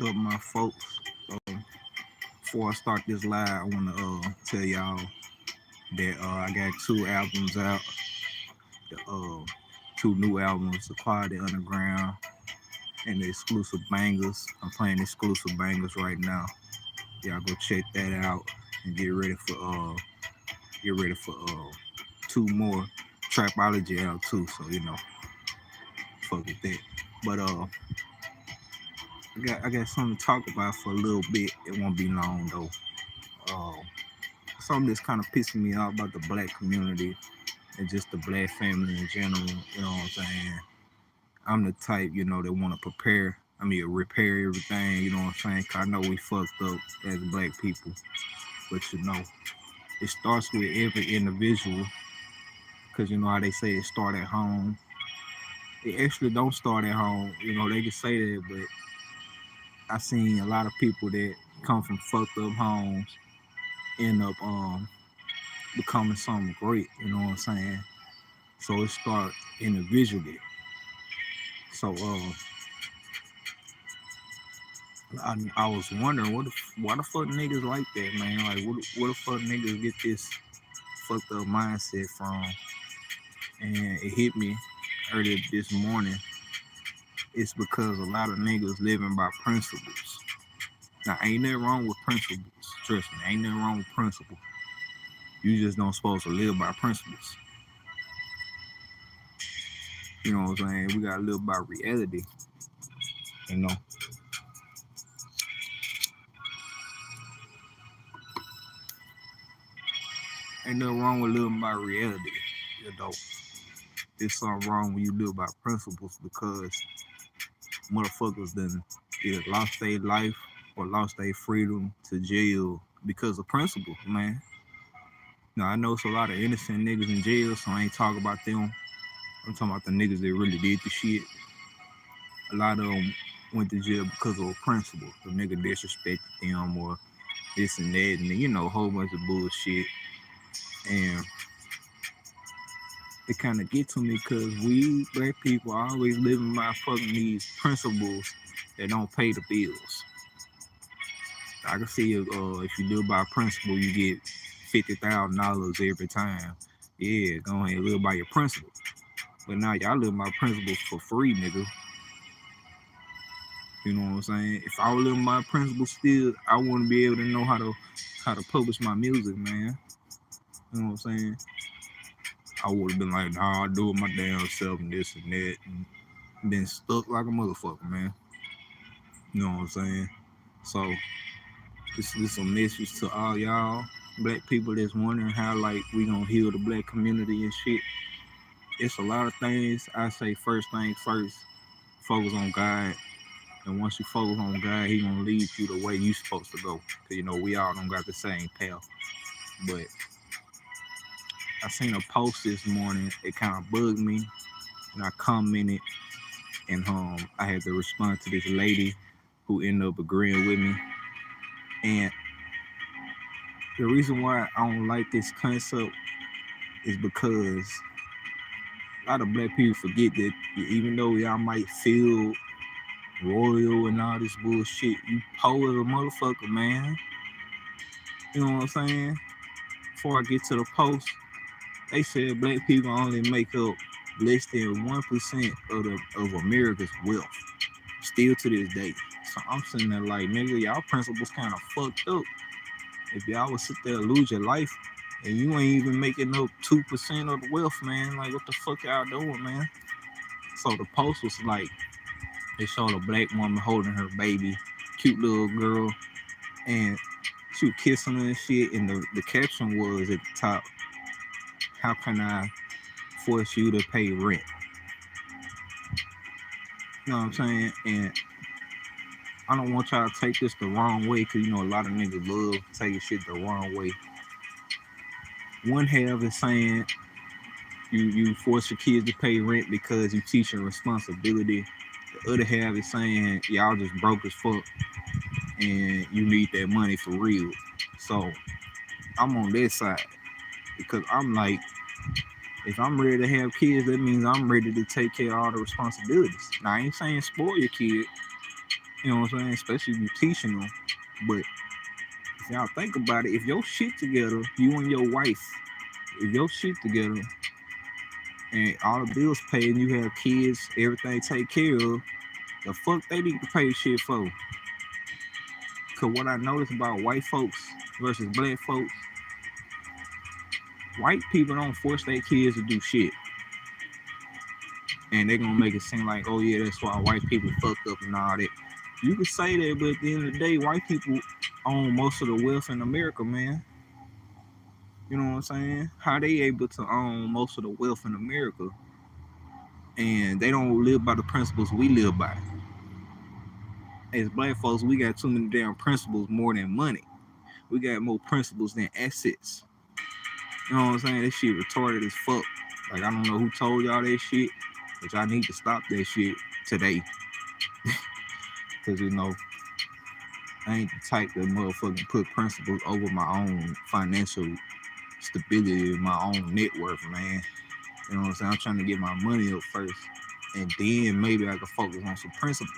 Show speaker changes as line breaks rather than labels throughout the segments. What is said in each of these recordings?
Up, my folks? Um, before I start this live, I want to uh, tell y'all that uh, I got two albums out. The uh, two new albums, The Quality Underground and the exclusive bangers. I'm playing exclusive bangers right now. Y'all go check that out and get ready for uh get ready for uh two more Trapology out too. So you know, fuck with that. But uh I got I got something to talk about for a little bit. It won't be long though. Uh, something that's kind of pissing me off about the black community and just the black family in general. You know what I'm saying? I'm the type, you know, that want to prepare. I mean, repair everything. You know what I'm saying? Cause I know we fucked up as black people, but you know, it starts with every individual. Cause you know how they say it start at home. It actually don't start at home. You know, they can say that, but I seen a lot of people that come from fucked up homes end up um becoming something great, you know what I'm saying? So it start individually. So uh I, I was wondering what the, why the fuck niggas like that, man? Like what what the fuck niggas get this fucked up mindset from? And it hit me earlier this morning it's because a lot of niggas living by principles. Now, ain't nothing wrong with principles. Trust me, ain't nothing wrong with principles. You just don't supposed to live by principles. You know what I'm saying? We gotta live by reality. You know. Ain't nothing wrong with living by reality. You know. There's something wrong when you live by principles because motherfuckers then either lost their life or lost their freedom to jail because of principle, man. Now I know it's a lot of innocent niggas in jail, so I ain't talking about them. I'm talking about the niggas that really did the shit. A lot of them went to jail because of a principle. The nigga disrespected them or this and that, and you know, a whole bunch of bullshit. And it kind of get to me because we black people always living by fucking these principles that don't pay the bills. I can see uh, if you live by principle, you get fifty thousand dollars every time. Yeah, go ahead and live by your principles. But now y'all live by principles for free, nigga. You know what I'm saying? If I was living by principles still, I wouldn't be able to know how to how to publish my music, man. You know what I'm saying? I would have been like, nah, I'll do it my damn self and this and that. And been stuck like a motherfucker, man. You know what I'm saying? So this, this is a message to all y'all black people that's wondering how like we gonna heal the black community and shit. It's a lot of things. I say first thing first, focus on God. And once you focus on God, He gonna lead you the way you supposed to go. Cause you know we all don't got the same path. But I seen a post this morning. It kind of bugged me, and I commented, and um, I had to respond to this lady who ended up agreeing with me. And the reason why I don't like this concept is because a lot of black people forget that even though y'all might feel royal and all this bullshit, you poor as a motherfucker, man. You know what I'm saying? Before I get to the post, they said black people only make up less than one percent of the of America's wealth. Still to this day. So I'm sitting there like, nigga, y'all principles kind of fucked up. If y'all would sit there and lose your life and you ain't even making up two percent of the wealth, man, like what the fuck y'all doing, man? So the post was like, they showed a black woman holding her baby, cute little girl, and she was kissing her and shit. And the, the caption was at the top, how can I force you to pay rent? You know what I'm saying? And I don't want y'all to take this the wrong way because you know a lot of niggas love taking shit the wrong way. One half is saying you you force your kids to pay rent because you teach them responsibility. The other half is saying y'all just broke as fuck and you need that money for real. So I'm on this side because I'm like, if I'm ready to have kids, that means I'm ready to take care of all the responsibilities. Now I ain't saying spoil your kid, You know what I'm saying? Especially if you're teaching them. But if y'all think about it, if your shit together, you and your wife, if your shit together, and all the bills paid, and you have kids, everything take care of, the fuck they need to pay shit for? Cause what I noticed about white folks versus black folks, white people don't force their kids to do shit. And they're gonna make it seem like, oh yeah, that's why white people fucked up and all that. You can say that, but at the end of the day, white people own most of the wealth in America, man. You know what I'm saying? How they able to own most of the wealth in America, and they don't live by the principles we live by. As black folks, we got too many damn principles more than money. We got more principles than assets. You know what I'm saying? This shit retarded as fuck. Like I don't know who told y'all that shit, but y'all need to stop that shit today. Cause you know, I ain't the type that motherfucking put principles over my own financial stability, my own net worth, man. You know what I'm saying? I'm trying to get my money up first, and then maybe I can focus on some principles.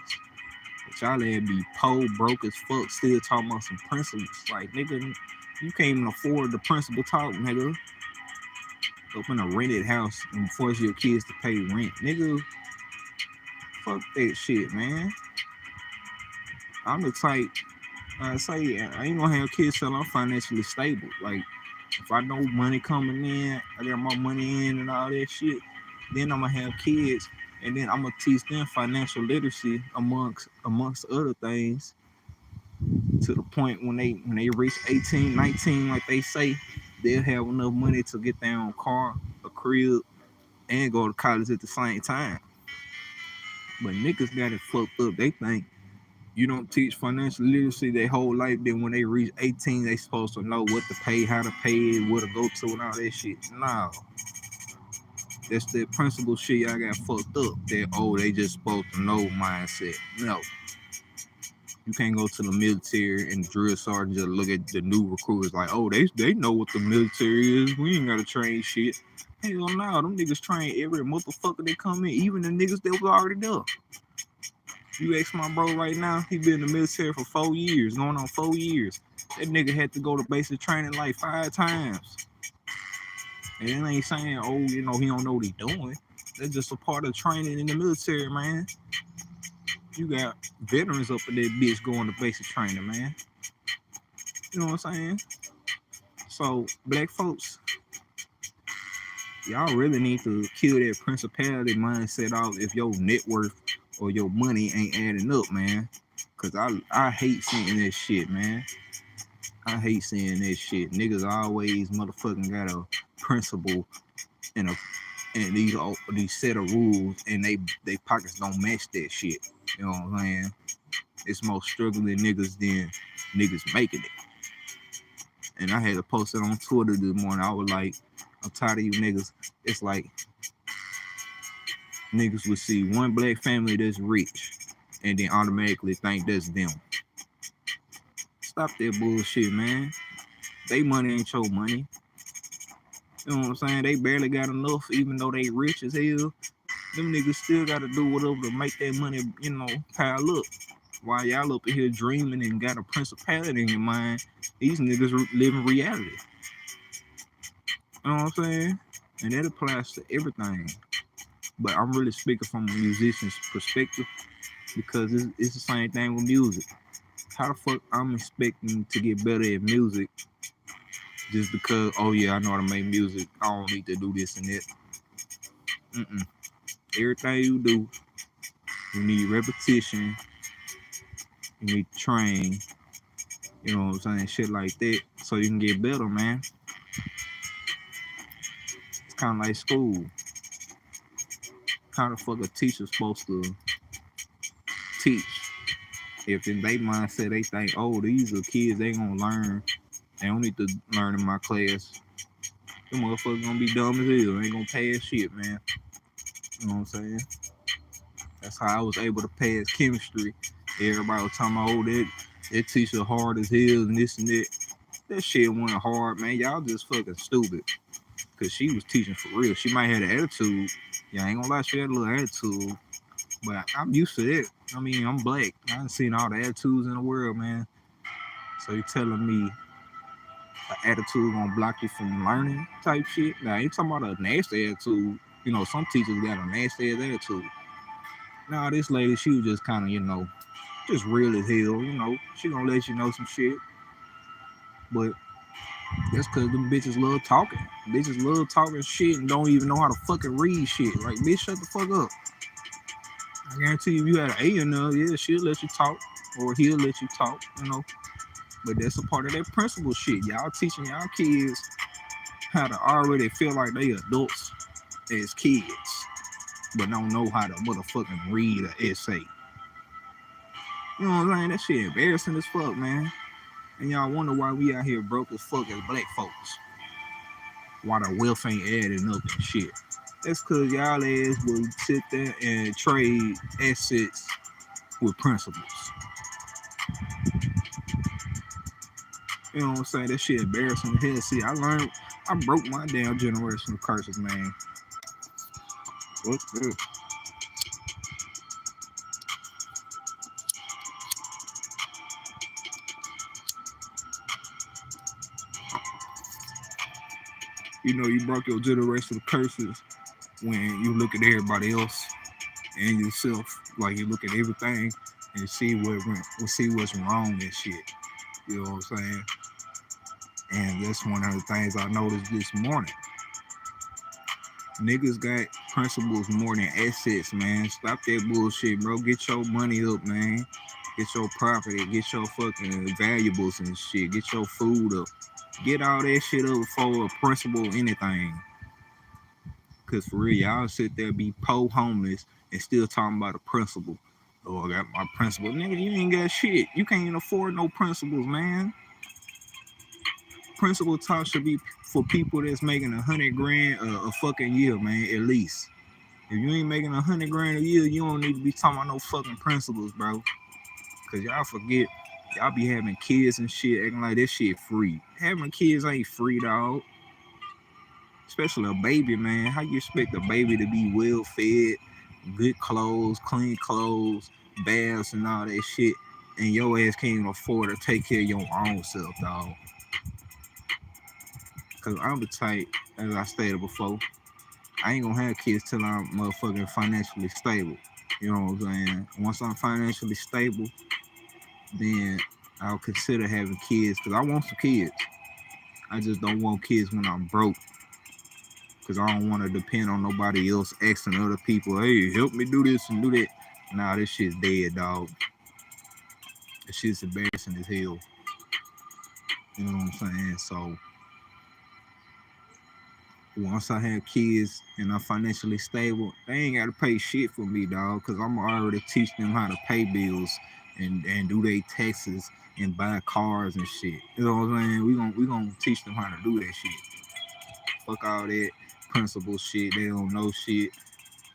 But y'all ain't be poor, broke as fuck, still talking about some principles. Like, nigga, you can't even afford the principal talk, nigga. Open a rented house and force your kids to pay rent, nigga. Fuck that shit, man. I'm the type I say I ain't gonna have kids till I'm financially stable. Like if I know money coming in, I got my money in and all that shit, then I'm gonna have kids and then I'm gonna teach them financial literacy amongst amongst other things to the point when they when they reach 18, 19, like they say, they'll have enough money to get their own car, a crib, and go to college at the same time. But niggas got it fucked up. They think you don't teach financial literacy their whole life. Then when they reach 18, they supposed to know what to pay, how to pay it, where to go to, and all that shit. No. That's the principle shit y'all got fucked up. That oh, they just supposed to know mindset. No. You can't go to the military and drill sergeant just look at the new recruits like, oh, they they know what the military is. We ain't gotta train shit. Hell no, them niggas train every motherfucker that come in, even the niggas that was already there. You ask my bro right now, he been in the military for four years, going on four years. That nigga had to go to basic training like five times. And it ain't saying, oh, you know, he don't know what he doing. That's just a part of training in the military, man. You got veterans up in that bitch going to basic training, man. You know what I'm saying? So, black folks, y'all really need to kill that principality mindset off if your net worth or your money ain't adding up, man. Cause I I hate seeing this shit, man. I hate seeing this shit. Niggas always motherfucking got a principle and a and these these set of rules and they they pockets don't match that shit. You know what I'm saying? It's more struggling niggas than niggas making it. And I had to post it on Twitter this morning. I was like, I'm tired of you niggas. It's like niggas would see one black family that's rich and then automatically think that's them. Stop that bullshit, man. They money ain't your money. You know what I'm saying? They barely got enough, even though they rich as hell. Them niggas still gotta do whatever to make that money, you know, pile up. While y'all up here dreaming and got a principality in your mind, these niggas living reality. You know what I'm saying? And that applies to everything but I'm really speaking from a musician's perspective because it's, it's the same thing with music. How the fuck I'm expecting to get better at music just because, oh yeah, I know how to make music. I don't need to do this and that. Mm-mm. Everything you do, you need repetition. You need to train. You know what I'm saying? Shit like that. So you can get better, man. It's kind of like school how the fuck a teacher supposed to teach if in their mindset they think, oh, these are kids, they gonna learn. They don't need to learn in my class. The motherfuckers gonna be dumb as hell. They ain't gonna pass shit, man. You know what I'm saying? That's how I was able to pass chemistry. Everybody was talking about, oh, that, that teacher hard as hell and this and that. That shit wasn't hard, man. Y'all just fucking stupid because she was teaching for real. She might have an attitude. I ain't gonna lie, she had a little attitude. But I'm used to it. I mean, I'm black. I've seen all the attitudes in the world, man. So you telling me an attitude gonna block you from learning type shit? Now, I ain't talking about a nasty attitude. You know, some teachers got a nasty attitude. Now, this lady, she was just kind of, you know, just real as hell. You know, she gonna let you know some shit. But that's because them bitches love talking. Bitches love talking shit and don't even know how to fucking read shit. Like, bitch, shut the fuck up. I guarantee you, if you had an A in there, yeah, she'll let you talk, or he'll let you talk, you know. But that's a part of that principle shit. Y'all teaching y'all kids how to already feel like they adults as kids, but don't know how to motherfucking read an essay. You know what I'm saying? That shit embarrassing as fuck, man. And y'all wonder why we out here broke as fuck as black folks. Why the wealth ain't adding up and shit. That's cause y'all ass will sit there and trade assets with principles. You know what I'm saying? That shit embarrassing to hell. See, I learned, I broke my damn generational curses, man. What's this? You know, you broke your generational curses when you look at everybody else and yourself, like you look at everything and see what went, see what's wrong and shit. You know what I'm saying? And that's one of the things I noticed this morning. Niggas got principles more than assets, man. Stop that bullshit, bro. Get your money up, man. Get your property, get your fucking valuables and shit. Get your food up. Get all that shit up for a principle anything. Cause for real, y'all sit there be po homeless and still talking about a principle. Oh, I got my principle. Nigga, you ain't got shit. You can't even afford no principles, man. Principal talk should be for people that's making a hundred grand a, a, fucking year, man, at least. If you ain't making a hundred grand a year, you don't need to be talking about no fucking principles, bro. Cause y'all forget, y'all be having kids and shit, acting like this shit free. Having kids ain't free, dog. Especially a baby, man. How you expect a baby to be well fed, good clothes, clean clothes, baths, and all that shit, and your ass can't even afford to take care of your own self, dog. Cause I'm the type, as I stated before, I ain't gonna have kids till I'm motherfucking financially stable. You know what I'm saying? Once I'm financially stable, then I'll consider having kids because I want some kids. I just don't want kids when I'm broke. Cause I don't want to depend on nobody else asking other people, hey, help me do this and do that. Nah, this shit's dead, dog. This shit's embarrassing as hell. You know what I'm saying? So once I have kids and I'm financially stable, they ain't gotta pay shit for me, dog. Cause I'm already teach them how to pay bills and and do their taxes and buy cars and shit. You know what I'm saying? We gonna we gonna teach them how to do that shit. Fuck all that principle shit. They don't know shit.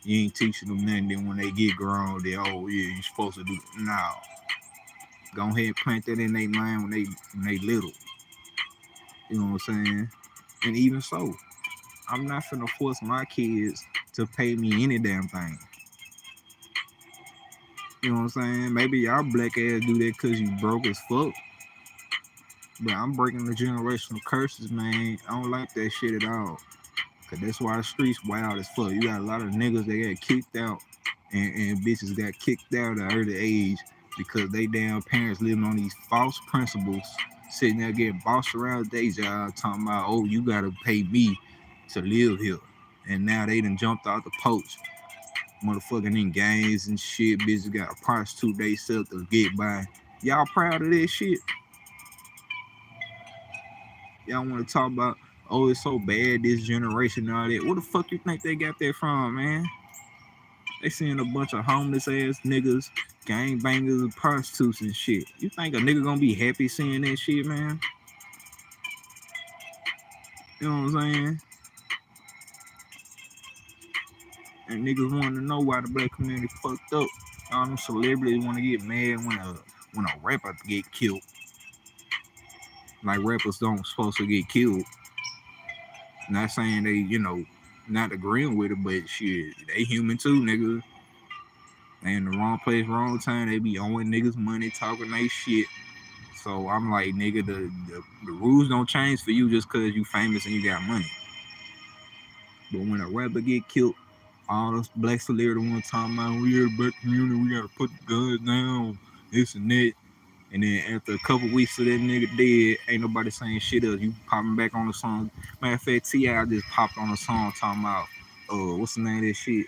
You ain't teaching them nothing. Then when they get grown, they oh yeah, you supposed to do. No. Go ahead, and plant that in their mind when they when they little. You know what I'm saying? And even so, I'm not gonna force my kids to pay me any damn thing. You know what I'm saying? Maybe y'all black ass do that because you broke as fuck. But I'm breaking the generational curses, man. I don't like that shit at all. Cause that's why the streets wild as fuck. You got a lot of niggas that got kicked out and, and bitches got kicked out at early age because they damn parents living on these false principles, sitting there getting bossed around day job, talking about, oh, you gotta pay me to live here. And now they done jumped out the poach. Motherfucking in gangs and shit. Bitches got a prostitute they sell to get by. Y'all proud of that shit? Y'all want to talk about, oh, it's so bad this generation and all that. What the fuck you think they got that from, man? They seeing a bunch of homeless ass niggas, gang bangers, and prostitutes and shit. You think a nigga gonna be happy seeing that shit, man? You know what I'm saying? And niggas want to know why the black community fucked up. All them celebrities want to get mad when a when a rapper get killed. Like rappers don't supposed to get killed. Not saying they, you know, not agreeing with it, but shit, they human too, nigga. They in the wrong place, wrong time. They be owing niggas money, talking they shit. So I'm like, nigga, the, the, the rules don't change for you just cause you famous and you got money. But when a rapper get killed, all those black celebrities want to talk about we are a black community, we gotta put the guns down, this and that. And then after a couple weeks of that nigga dead, ain't nobody saying shit else. You popping back on the song. Matter of fact, T.I. just popped on the song talking about uh what's the name of that shit?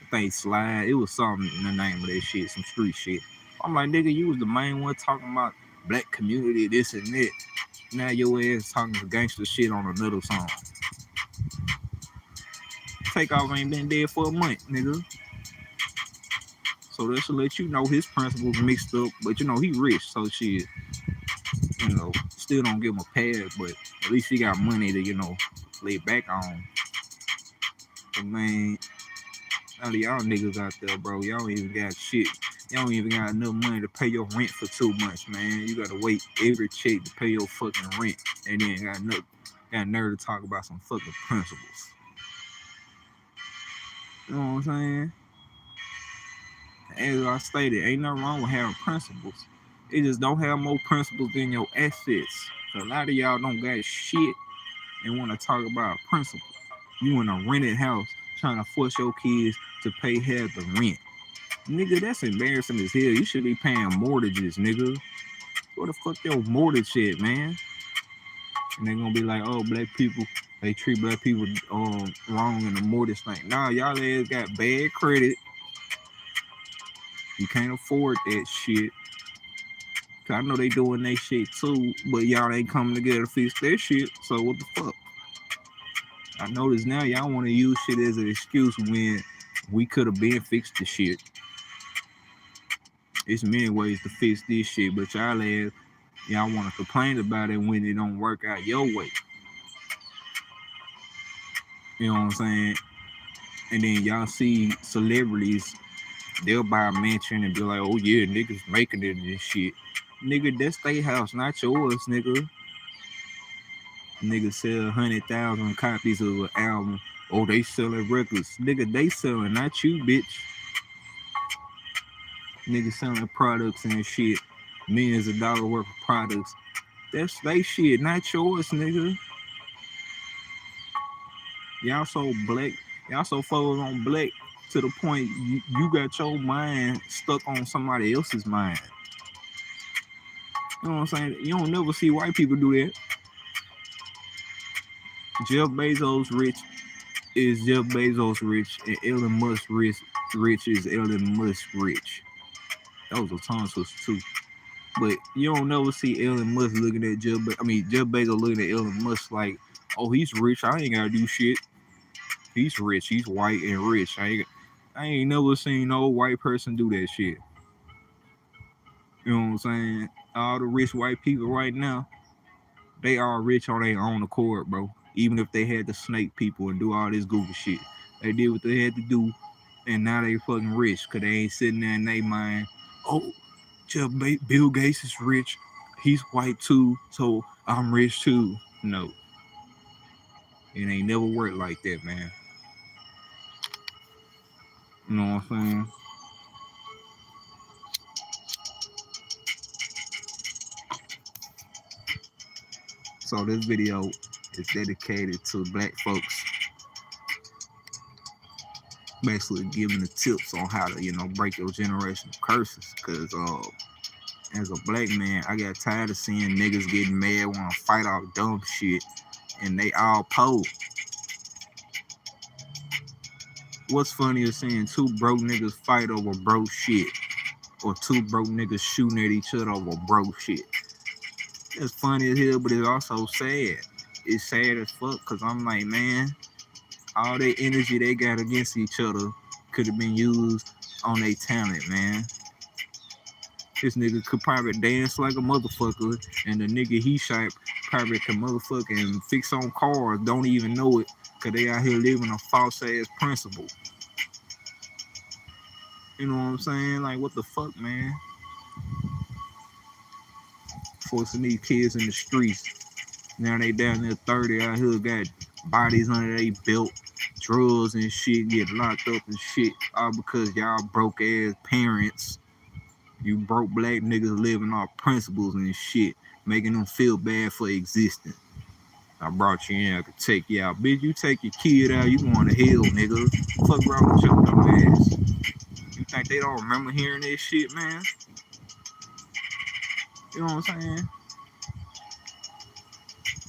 I think slide. It was something in the name of that shit, some street shit. I'm like, nigga, you was the main one talking about black community, this and that. Now your ass talking gangster shit on another song. Takeoff ain't been dead for a month, nigga. So that should let you know his principles mixed up. But you know, he rich, so shit. You know, still don't give him a pad, but at least he got money to, you know, lay back on. But man, none of y'all niggas out there, bro, y'all even got shit. Y'all don't even got enough money to pay your rent for two months, man. You gotta wait every check to pay your fucking rent, and then got no got nerve to talk about some fucking principles. You know what I'm saying? As I stated, ain't nothing wrong with having principles. It just don't have more principles than your assets. A lot of y'all don't got shit and want to talk about principles. You in a rented house trying to force your kids to pay half the rent. Nigga, that's embarrassing as hell. You should be paying mortgages, nigga. What the fuck your mortgage shit, man? And they're gonna be like, oh, black people, they treat black people um wrong in the mortgage thing. Nah, y'all ass got bad credit. You can't afford that shit. I know they doing that shit too, but y'all ain't coming together to fix their shit. So what the fuck? I notice now y'all want to use shit as an excuse when we could have been fixed the shit. It's many ways to fix this shit, but y'all ass, y'all want to complain about it when it don't work out your way. You know what I'm saying? And then y'all see celebrities, they'll buy a mansion and be like, oh yeah, niggas making it and shit. Nigga, that's their house, not yours, nigga. Nigga sell hundred thousand copies of an album. Oh, they selling records. Nigga, they selling, not you, bitch. Nigga selling products and shit. Millions of dollar worth of products. That's they shit, not yours, nigga. Y'all so black. Y'all so focused on black to the point you, you got your mind stuck on somebody else's mind. You know what I'm saying? You don't never see white people do that. Jeff Bezos rich is Jeff Bezos rich, and Elon Musk rich, rich is Elon Musk rich. That was a tongue twister too. But you don't never see Elon Musk looking at Jeff. Be- I mean, Jeff Bezos looking at Elon Musk like, "Oh, he's rich. I ain't gotta do shit. He's rich. He's white and rich. I ain't, I ain't never seen no white person do that shit. You know what I'm saying? All the rich white people right now, they are rich on their own accord, bro. Even if they had to snake people and do all this goofy shit, they did what they had to do, and now they fucking rich because they ain't sitting there in their mind. Oh, Jeff Bill Gates is rich. He's white too, so I'm rich too. No, it ain't never worked like that, man. You know what I'm saying? So this video is dedicated to black folks. Basically giving the tips on how to, you know, break your generational curses. Cause uh as a black man, I got tired of seeing niggas getting mad want to fight off dumb shit and they all pose. What's funny is seeing two broke niggas fight over broke shit, or two broke niggas shooting at each other over broke shit. It's funny as hell, but it's also sad. It's sad as fuck because I'm like, man, all the energy they got against each other could have been used on their talent, man. This nigga could probably dance like a motherfucker, and the nigga he shot probably can motherfucking fix on cars, don't even know it, cause they out here living a false ass principle. You know what I'm saying? Like, what the fuck, man? Forcing these kids in the streets. Now they down there 30 out here got bodies under their belt, drugs and shit, get locked up and shit, all because y'all broke ass parents. You broke black niggas living off principles and shit, making them feel bad for existing. I brought you in, I could take you out. Bitch, you take your kid out, you going to hell, nigga. Fuck wrong with your dumb ass. Think they don't remember hearing this shit, man? You know what I'm saying?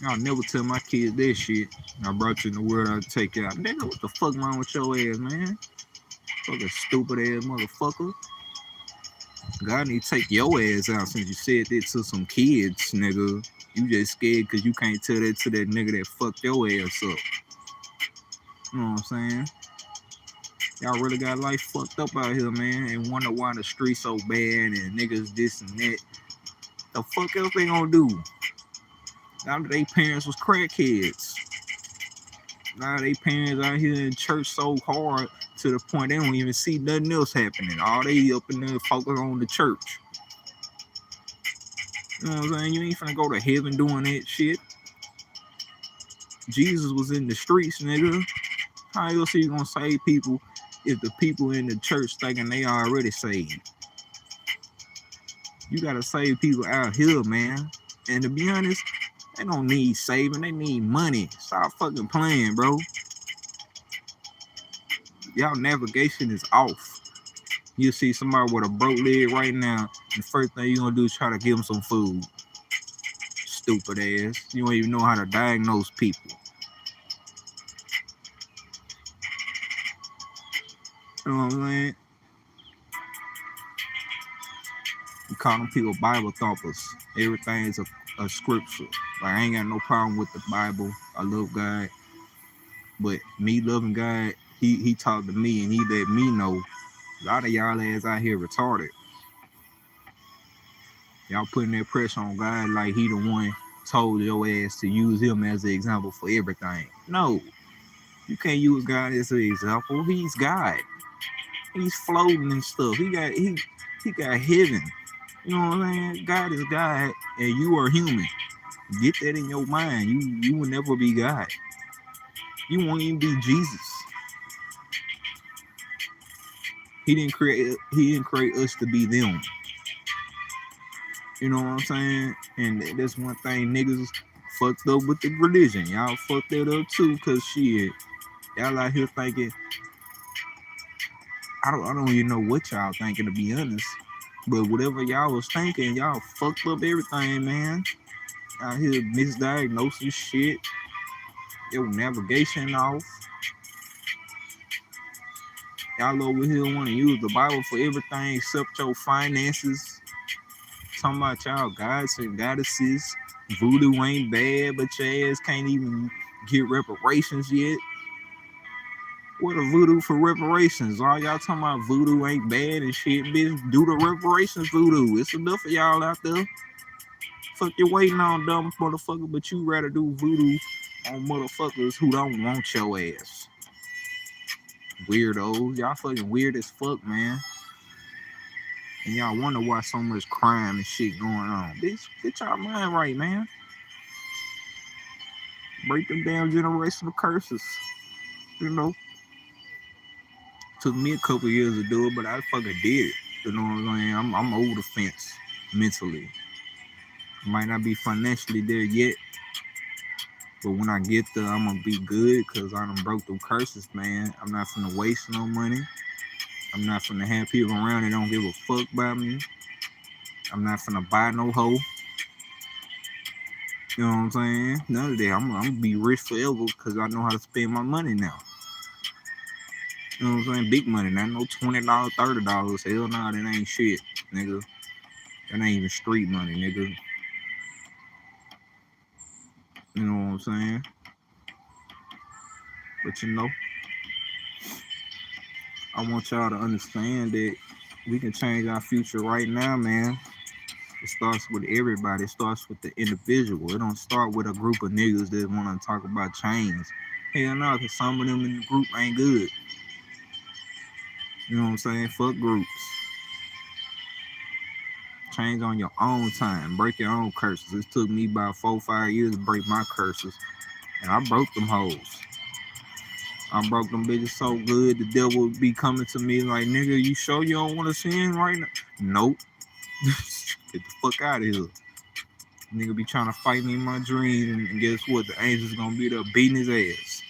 I'll never tell my kids this shit. I brought you in the world, I'll take you out. Nigga, what the fuck wrong with your ass, man? Fucking stupid ass motherfucker. God need to take your ass out since you said that to some kids, nigga. You just scared because you can't tell that to that nigga that fucked your ass up. You know what I'm saying? Y'all really got life fucked up out here, man, and wonder why the streets so bad and niggas this and that. The fuck else they gonna do? Now they parents was crackheads. Now they parents out here in church so hard to the point they don't even see nothing else happening. All they up in there focus on the church. You know what I'm saying? You ain't finna go to heaven doing that shit. Jesus was in the streets, nigga. How else he gonna save people if the people in the church thinking they already saved? You gotta save people out here, man. And to be honest, they don't need saving. They need money. Stop fucking playing, bro. Y'all navigation is off. You see somebody with a broke leg right now, the first thing you're gonna do is try to give them some food. Stupid ass. You don't even know how to diagnose people. Know what I'm saying? You call them people Bible thumpers. Everything is a, a scripture. Like I ain't got no problem with the Bible. I love God. But me loving God, he he talked to me and he let me know a lot of y'all ass out here retarded. Y'all putting that pressure on God like he the one told your ass to use him as an example for everything. No, you can't use God as an example. He's God. He's floating and stuff. He got he he got heaven. You know what I'm saying? God is God and you are human. Get that in your mind. You you will never be God. You won't even be Jesus. He didn't create he didn't create us to be them. You know what I'm saying? And that's one thing niggas fucked up with the religion. Y'all fucked that up too, cause shit. Y'all out here thinking I don't I don't even know what y'all thinking to be honest. But whatever y'all was thinking, y'all fucked up everything, man. Out here misdiagnosing shit. Your navigation off. Y'all over here want to use the Bible for everything except your finances. Talking about y'all gods and goddesses. Voodoo ain't bad, but your ass can't even get reparations yet. What a voodoo for reparations. All y'all talking about voodoo ain't bad and shit, bitch. Do the reparations voodoo. It's enough of y'all out there. Fuck you waiting on dumb motherfucker, but you rather do voodoo on motherfuckers who don't want your ass. Weirdos. Y'all fucking weird as fuck, man. And y'all wonder why so much crime and shit going on. Bitch, get y'all mind right, man. Break them down generational curses. You know. Took me a couple years to do it, but I fucking did. You know what I'm saying? I'm I'm over the fence mentally. Might not be financially there yet. But when I get there, I'm gonna be good because I done broke through curses, man. I'm not gonna waste no money. I'm not gonna have people around that don't give a fuck about me. I'm not gonna buy no hoe. You know what I'm saying? None of that. I'm, I'm gonna be rich forever because I know how to spend my money now. You know what I'm saying? Big money, not no twenty dollars, thirty dollars. Hell no, nah, that ain't shit, nigga. That ain't even street money, nigga. You know what I'm saying? But you know, I want y'all to understand that we can change our future right now, man. It starts with everybody. It starts with the individual. It don't start with a group of niggas that want to talk about change. Hell no, because some of them in the group ain't good. You know what I'm saying? Fuck groups. Change on your own time. Break your own curses. It took me about four, five years to break my curses. And I broke them hoes. I broke them bitches so good, the devil would be coming to me like, nigga, you sure you don't want to sin right now? Nope. Get the fuck out of here. Nigga be trying to fight me in my dreams, and guess what? The angel's gonna be there beating his ass.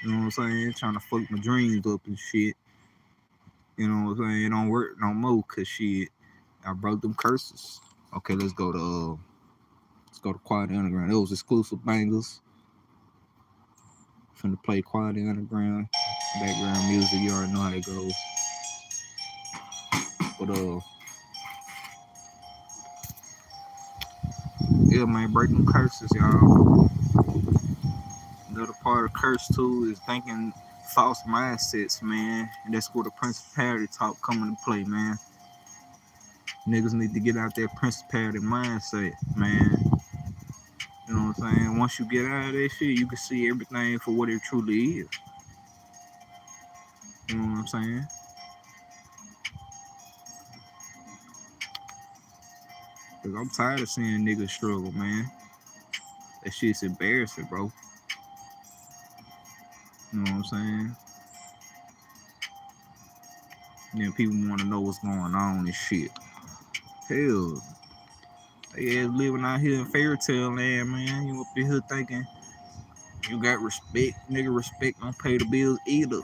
You know what I'm saying? Trying to fuck my dreams up and shit. You know what I'm saying? It don't work no more cause shit. I broke them curses. Okay, let's go to uh, let's go to Quality Underground. It was exclusive bangers. Finna play Quality Underground. Background music, you already know how it goes. But uh yeah man, breaking curses, y'all. Another part of curse too is thinking false mindsets, man. And that's where the principality talk come into play, man. Niggas need to get out that principality mindset, man. You know what I'm saying? Once you get out of that shit, you can see everything for what it truly is. You know what I'm saying? Cause I'm tired of seeing niggas struggle, man. That shit's embarrassing, bro. You know what I'm saying? Then people want to know what's going on and shit. Hell, they living out here in fairy tale land, man. You up in here thinking you got respect, nigga. Respect don't pay the bills either.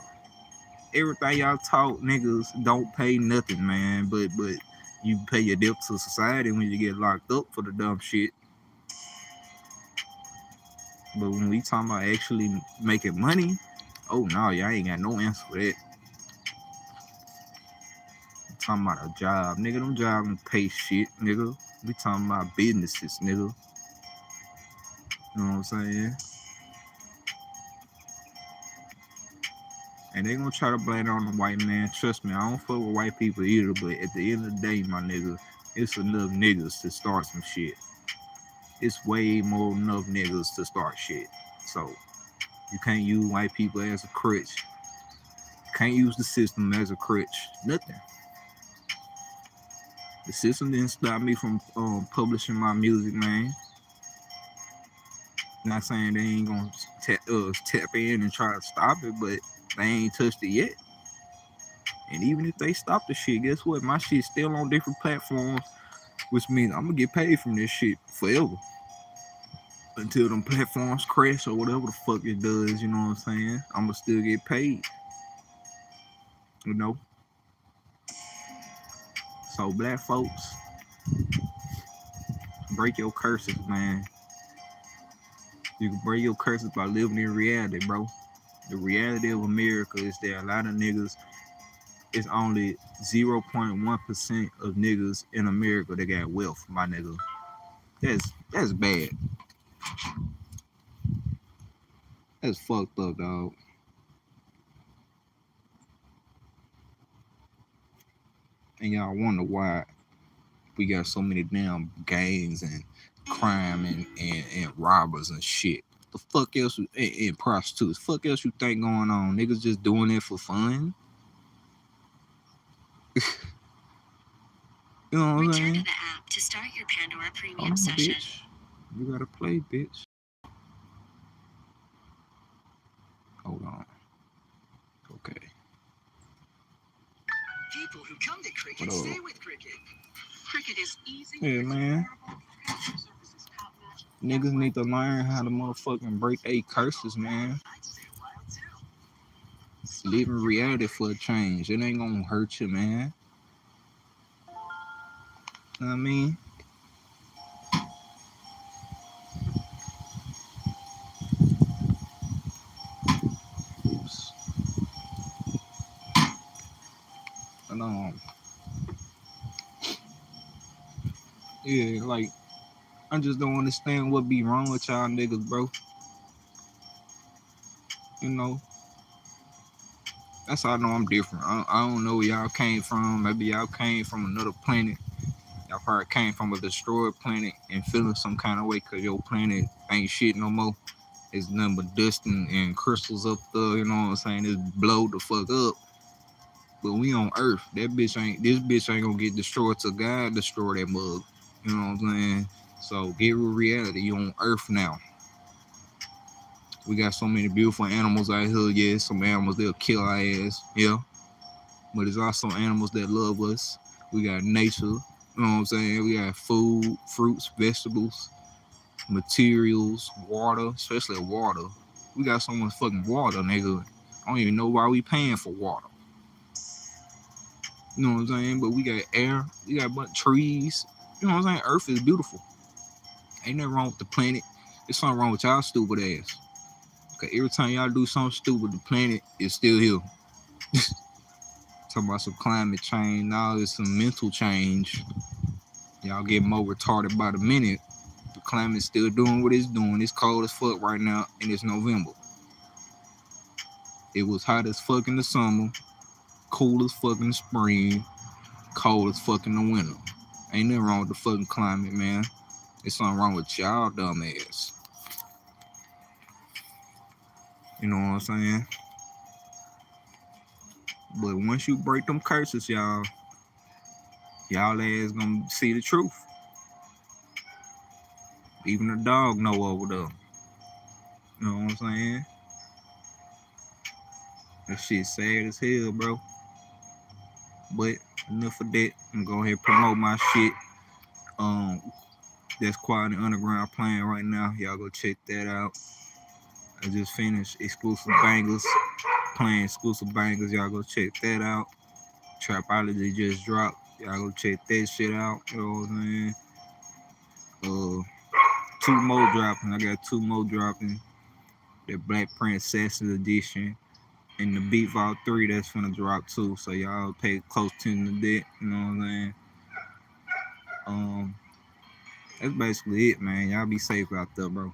Everything y'all talk, niggas don't pay nothing, man. But but you pay your debt to society when you get locked up for the dumb shit. But when we talking about actually making money, oh no, y'all ain't got no answer for that. I'm talking about a job, nigga. Them jobs don't pay shit, nigga. We talking about businesses, nigga. You know what I'm saying? And they gonna try to blame it on the white man. Trust me, I don't fuck with white people either. But at the end of the day, my nigga, it's enough niggas to start some shit. It's way more enough niggas to start shit. So you can't use white people as a crutch. You can't use the system as a crutch. Nothing. The system didn't stop me from um, publishing my music, man. Not saying they ain't gonna tap, uh, tap in and try to stop it, but they ain't touched it yet. And even if they stop the shit, guess what? My shit's still on different platforms, which means I'm gonna get paid from this shit forever. Until them platforms crash or whatever the fuck it does, you know what I'm saying? I'm gonna still get paid. You know? So black folks, break your curses, man. You can break your curses by living in reality, bro. The reality of America is that a lot of niggas it's only 0.1% of niggas in America that got wealth, my nigga. That's that's bad. That's fucked up, dog. And y'all wonder why we got so many damn gangs and crime and, and, and robbers and shit. The fuck else and, and prostitutes. Fuck else you think going on? Niggas just doing it for fun. you know what I'm saying?
Return to the app to start your Pandora premium
Oh,
session.
bitch. You gotta play, bitch. Hold on. Okay.
People who come to cricket stay with cricket. Cricket is easy.
Yeah, man. Niggas need to learn how to motherfucking break eight curses, man.
I'd say wild too.
Live in reality for a change. It ain't gonna hurt you, man. Know what I mean? Like I just don't understand what be wrong with y'all niggas, bro. You know, that's how I know I'm different. I, I don't know where y'all came from. Maybe y'all came from another planet. Y'all probably came from a destroyed planet and feeling some kind of way because your planet ain't shit no more. It's nothing but dust and, and crystals up there. You know what I'm saying? It's blow the fuck up. But we on Earth. That bitch ain't. This bitch ain't gonna get destroyed till God destroy that mug. You know what I'm saying? So get with reality. You on Earth now. We got so many beautiful animals out here. Yeah, some animals they'll kill our ass. Yeah. But there's also animals that love us. We got nature. You know what I'm saying? We got food, fruits, vegetables, materials, water, especially water. We got so much fucking water, nigga. I don't even know why we paying for water. You know what I'm saying? But we got air, we got a bunch of trees. You know what I'm saying? Earth is beautiful. Ain't nothing wrong with the planet. There's something wrong with y'all stupid ass. Cause every time y'all do something stupid, the planet is still here. Talking about some climate change. Now it's some mental change. Y'all get more retarded by the minute. The climate's still doing what it's doing. It's cold as fuck right now, and it's November. It was hot as fuck in the summer, cool as fuck in the spring, cold as fuck in the winter. Ain't nothing wrong with the fucking climate, man. There's something wrong with y'all dumb ass. You know what I'm saying? But once you break them curses, y'all, y'all ass gonna see the truth. Even the dog know over there. You know what I'm saying? That shit sad as hell, bro. But enough of that. I'm gonna ahead and promote my shit. Um, that's Quality Underground playing right now. Y'all go check that out. I just finished exclusive bangers, playing exclusive bangers. Y'all go check that out. Trapology just dropped. Y'all go check that shit out. You know what I'm saying? Uh, two more dropping. I got two more dropping. The Black Princesses edition and the Beat Vault 3 that's gonna drop too. So y'all pay close attention to that. You know what I'm saying? Um, that's basically it, man. Y'all be safe out there, bro.